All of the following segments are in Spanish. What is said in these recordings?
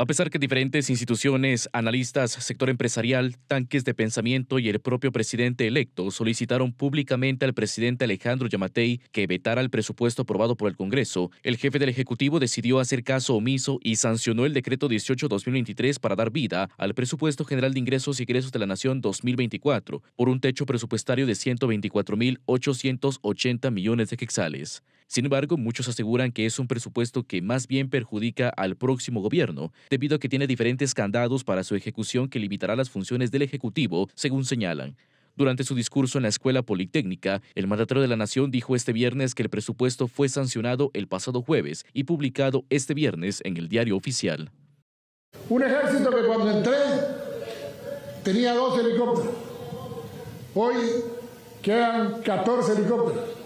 A pesar que diferentes instituciones, analistas, sector empresarial, tanques de pensamiento y el propio presidente electo solicitaron públicamente al presidente Alejandro Yamatei que vetara el presupuesto aprobado por el Congreso, el jefe del Ejecutivo decidió hacer caso omiso y sancionó el decreto 18-2023 para dar vida al presupuesto general de ingresos y egresos de la Nación 2024 por un techo presupuestario de 124.880 millones de quexales. Sin embargo, muchos aseguran que es un presupuesto que más bien perjudica al próximo gobierno, debido a que tiene diferentes candados para su ejecución que limitará las funciones del Ejecutivo, según señalan. Durante su discurso en la Escuela Politécnica, el mandatario de la Nación dijo este viernes que el presupuesto fue sancionado el pasado jueves y publicado este viernes en el diario oficial. Un ejército que cuando entré tenía dos helicópteros. Hoy quedan 14 helicópteros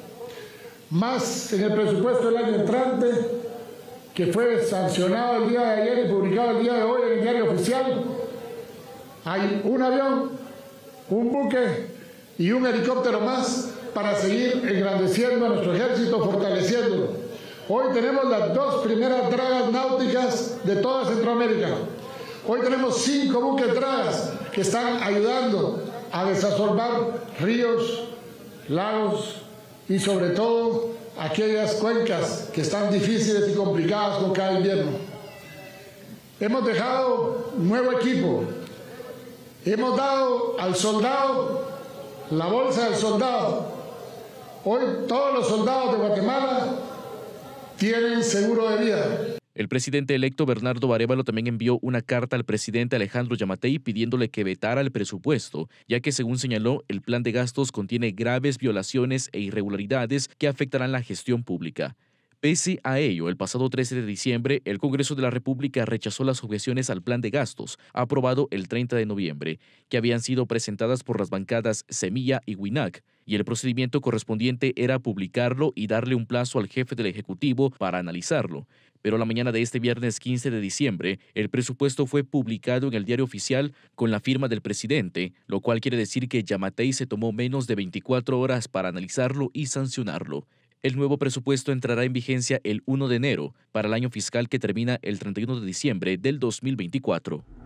más en el presupuesto del año entrante, que fue sancionado el día de ayer y publicado el día de hoy en el diario oficial, hay un avión, un buque y un helicóptero más para seguir engrandeciendo a nuestro ejército, fortaleciéndolo. Hoy tenemos las dos primeras dragas náuticas de toda Centroamérica. Hoy tenemos cinco buques dragas que están ayudando a desasolvar ríos, lagos, y sobre todo aquellas cuencas que están difíciles y complicadas con cada invierno. Hemos dejado nuevo equipo, hemos dado al soldado la bolsa del soldado. Hoy todos los soldados de Guatemala tienen seguro de vida. El presidente electo Bernardo Arevalo también envió una carta al presidente Alejandro Yamatei pidiéndole que vetara el presupuesto, ya que según señaló, el plan de gastos contiene graves violaciones e irregularidades que afectarán la gestión pública. Pese a ello, el pasado 13 de diciembre, el Congreso de la República rechazó las objeciones al plan de gastos, aprobado el 30 de noviembre, que habían sido presentadas por las bancadas Semilla y WINAC, y el procedimiento correspondiente era publicarlo y darle un plazo al jefe del Ejecutivo para analizarlo. Pero la mañana de este viernes 15 de diciembre, el presupuesto fue publicado en el diario oficial con la firma del presidente, lo cual quiere decir que Yamatei se tomó menos de 24 horas para analizarlo y sancionarlo. El nuevo presupuesto entrará en vigencia el 1 de enero para el año fiscal que termina el 31 de diciembre del 2024.